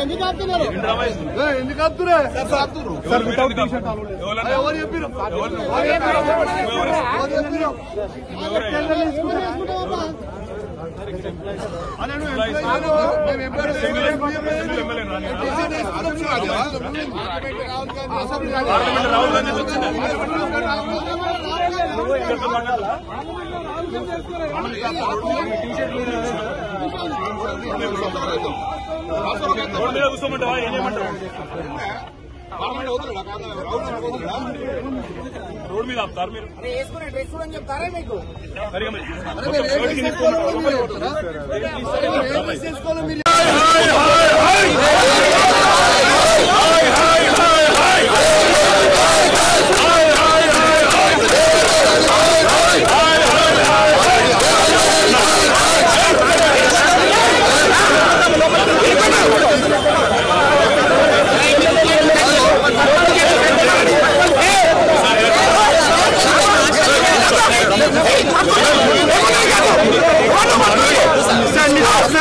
ఎందుకు ఆపుతున్నారు ఎందుకు ఆపుతున్నారు ఎవరు రాహుల్ గాంధీ వచ్చిందా? రోడ్డు మీద కూర్చోమంటావా ఏం చేయమంటావు రోడ్డు మీద ఆపుతారు మీరు? చెప్తారా మీకు? సరిగా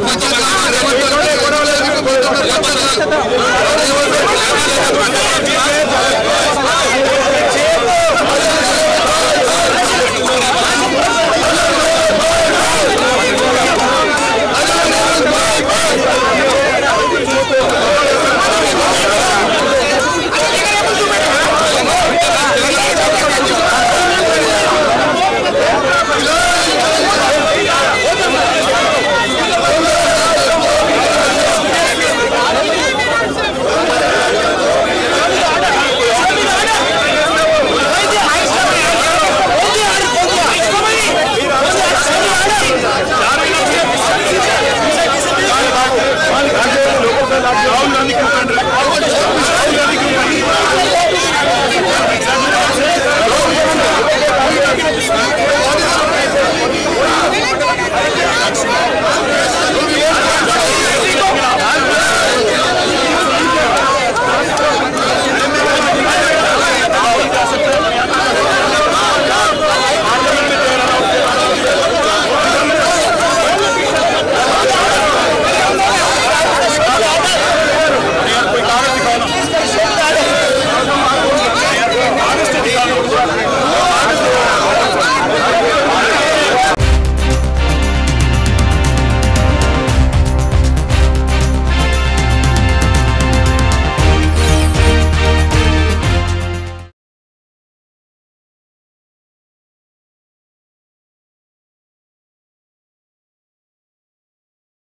cuento